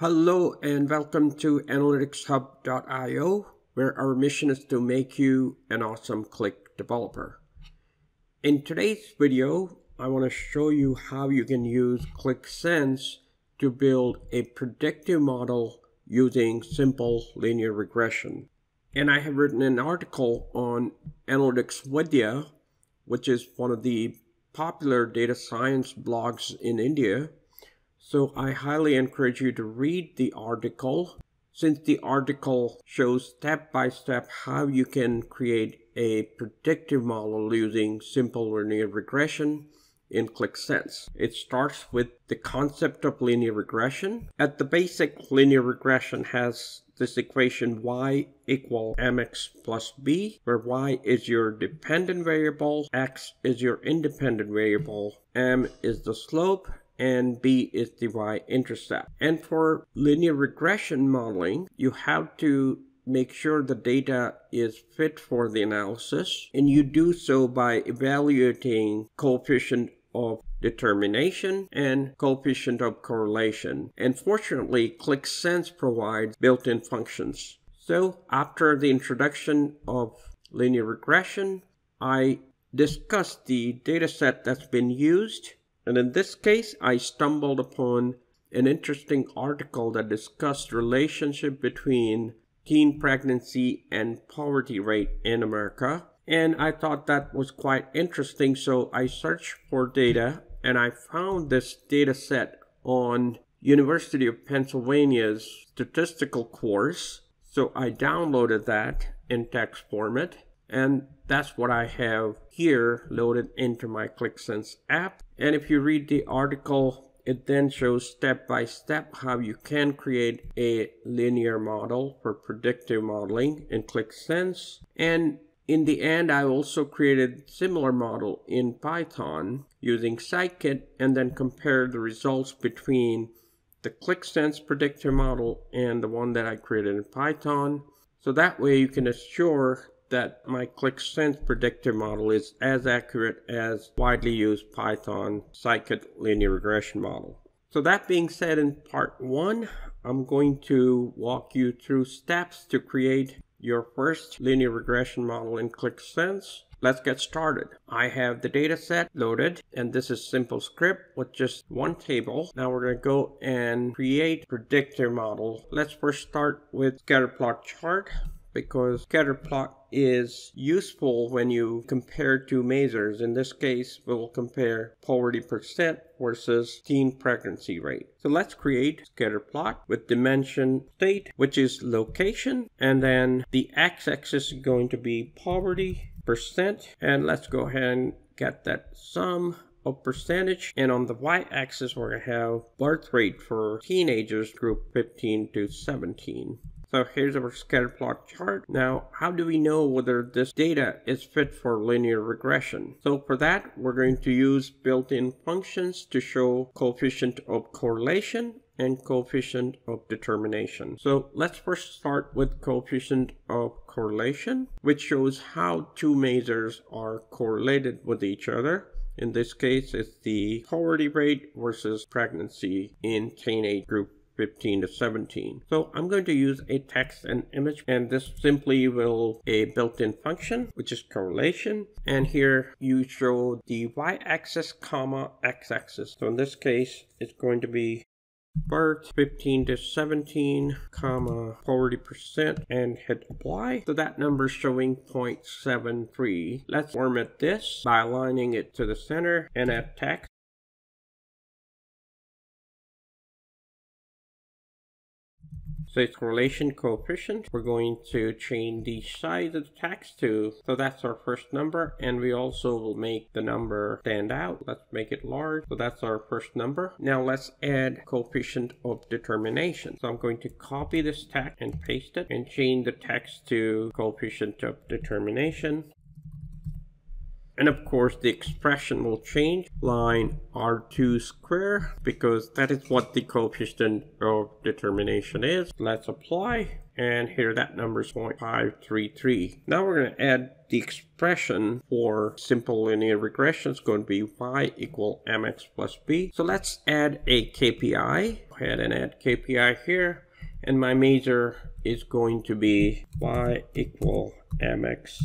Hello and welcome to analyticshub.io, where our mission is to make you an awesome Qlik developer. In today's video, I want to show you how you can use Qlik Sense to build a predictive model using simple linear regression. And I have written an article on Analytics Vidhya, which is one of the popular data science blogs in India so I highly encourage you to read the article since the article shows step by step how you can create a predictive model using simple linear regression in Qlik Sense. It starts with the concept of linear regression. At the basic, linear regression has this equation y equal mx plus b, where y is your dependent variable, x is your independent variable, m is the slope, and B is the y-intercept. And for linear regression modeling, you have to make sure the data is fit for the analysis, and you do so by evaluating coefficient of determination and coefficient of correlation. And fortunately, Qlik Sense provides built-in functions. So after the introduction of linear regression, I discussed the dataset that's been used and in this case, I stumbled upon an interesting article that discussed relationship between teen pregnancy and poverty rate in America. And I thought that was quite interesting. So I searched for data and I found this data set on University of Pennsylvania's statistical course. So I downloaded that in text format and that's what I have here loaded into my Qlik Sense app. And if you read the article, it then shows step by step how you can create a linear model for predictive modeling in Qlik Sense. And in the end, I also created similar model in Python using scikit and then compared the results between the Qlik Sense predictive model and the one that I created in Python. So that way you can assure that my Qlik Sense predictor model is as accurate as widely used Python scikit linear regression model. So that being said in part one, I'm going to walk you through steps to create your first linear regression model in Qlik Sense. Let's get started. I have the data set loaded and this is simple script with just one table. Now we're going to go and create predictor model. Let's first start with scatterplot chart because scatterplot is useful when you compare two measures. In this case, we'll compare poverty percent versus teen pregnancy rate. So let's create scatter plot with dimension state, which is location, and then the x-axis is going to be poverty percent, and let's go ahead and get that sum of percentage and on the y-axis we're going to have birth rate for teenagers group 15 to 17 so here's our scatter plot chart. Now, how do we know whether this data is fit for linear regression? So for that, we're going to use built-in functions to show coefficient of correlation and coefficient of determination. So let's first start with coefficient of correlation, which shows how two measures are correlated with each other. In this case, it's the poverty rate versus pregnancy in teenage group 15 to 17. So I'm going to use a text and image and this simply will a built-in function which is correlation and here you show the y-axis comma x-axis. So in this case it's going to be birth 15 to 17 comma poverty percent and hit apply so that number is showing 0.73 let's format this by aligning it to the center and add text So it's correlation coefficient. We're going to change the size of the text to, so that's our first number. And we also will make the number stand out. Let's make it large. So that's our first number. Now let's add coefficient of determination. So I'm going to copy this text and paste it and change the text to coefficient of determination. And of course the expression will change line r2 square because that is what the coefficient of determination is. Let's apply and here that number is 0.533. Now we're going to add the expression for simple linear regression is going to be y equal mx plus b. So let's add a KPI Go ahead and add KPI here. And my measure is going to be y equal mx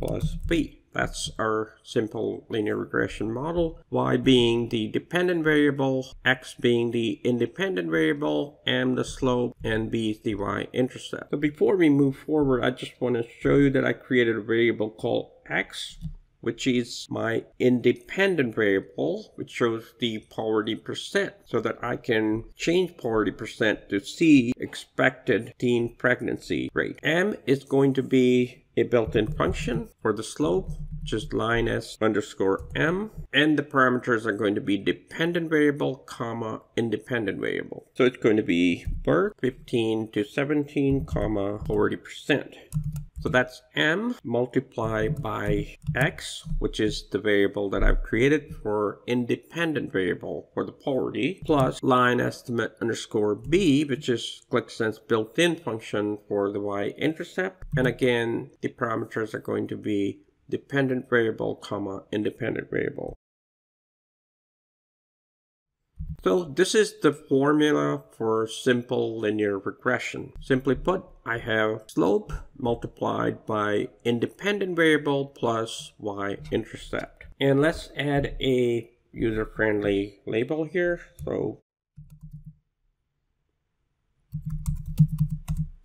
plus b. That's our simple linear regression model. Y being the dependent variable, X being the independent variable, M the slope, and B is the y-intercept. So before we move forward, I just want to show you that I created a variable called X which is my independent variable, which shows the poverty percent, so that I can change poverty percent to see expected teen pregnancy rate. M is going to be a built-in function for the slope, just line s underscore m, and the parameters are going to be dependent variable, comma, independent variable. So it's going to be birth 15 to 17, comma, 40%. So that's m multiplied by x, which is the variable that I've created for independent variable for the poverty, plus line estimate underscore b, which is Qlik Sense built-in function for the y-intercept. And again, the parameters are going to be dependent variable, comma, independent variable. So this is the formula for simple linear regression. Simply put, I have slope multiplied by independent variable plus y-intercept. And let's add a user-friendly label here. So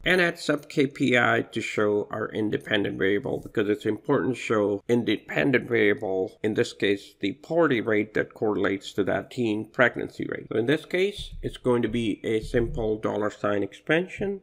and add sub KPI to show our independent variable because it's important to show independent variable, in this case, the poverty rate that correlates to that teen pregnancy rate. So in this case, it's going to be a simple dollar sign expansion.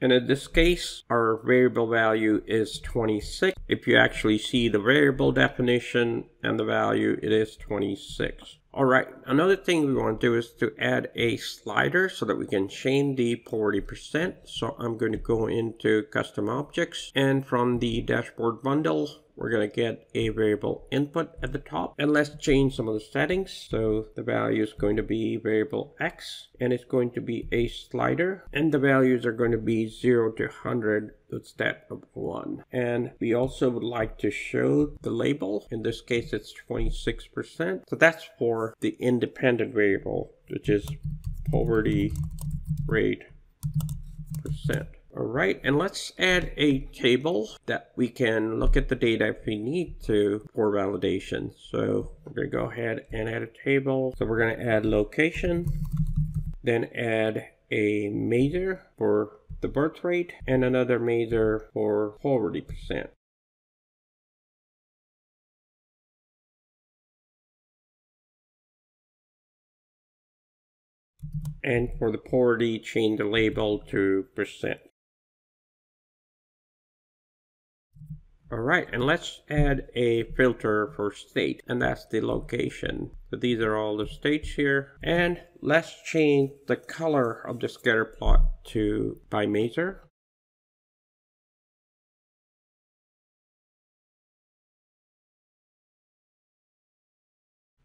And in this case, our variable value is 26. If you actually see the variable definition and the value, it is 26. All right, another thing we want to do is to add a slider so that we can change the poverty percent. So I'm going to go into custom objects and from the dashboard bundle, we're going to get a variable input at the top and let's change some of the settings. So the value is going to be variable X and it's going to be a slider and the values are going to be 0 to 100 with step of 1. And we also would like to show the label. In this case, it's 26%. So that's for the independent variable, which is poverty rate percent. All right, and let's add a table that we can look at the data if we need to for validation. So we're gonna go ahead and add a table. So we're gonna add location, then add a measure for the birth rate and another measure for poverty percent. And for the poverty, change the label to percent. Alright, and let's add a filter for state, and that's the location. So these are all the states here. And let's change the color of the scatter plot to by measure.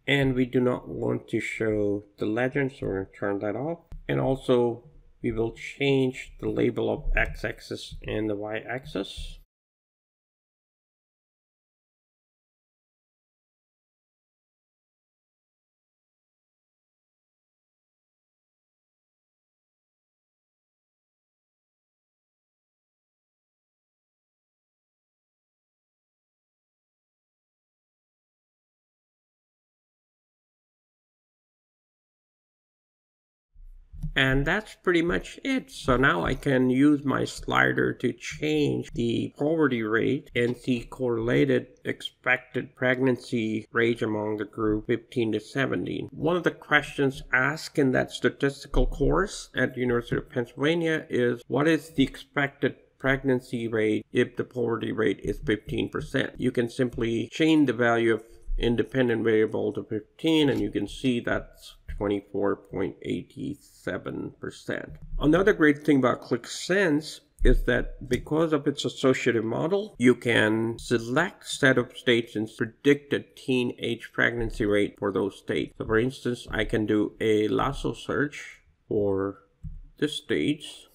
And we do not want to show the legend, so we're going to turn that off. And also, we will change the label of x-axis and the y-axis. And that's pretty much it. So now I can use my slider to change the poverty rate and see correlated expected pregnancy rate among the group 15 to 17. One of the questions asked in that statistical course at the University of Pennsylvania is what is the expected pregnancy rate if the poverty rate is 15%. You can simply change the value of independent variable to 15 and you can see that's 24.87%. Another great thing about Qlik Sense is that because of its associative model, you can select set of states and predict a teen age pregnancy rate for those states. So for instance, I can do a lasso search for the states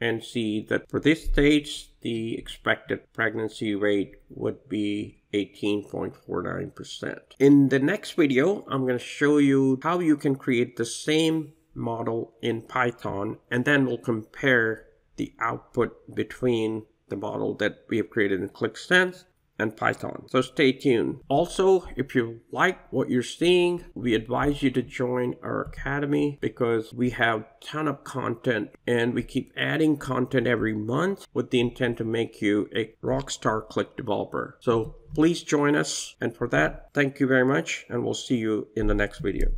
and see that for this stage, the expected pregnancy rate would be 18.49%. In the next video, I'm going to show you how you can create the same model in Python and then we'll compare the output between the model that we have created in Qlik Sense and Python. So stay tuned. Also, if you like what you're seeing, we advise you to join our academy because we have ton of content and we keep adding content every month with the intent to make you a rockstar Qlik developer. So please join us. And for that, thank you very much and we'll see you in the next video.